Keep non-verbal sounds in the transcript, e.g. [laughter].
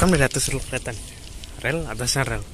kan dari atas kelihatan. Rel atasnya rel. [laughs]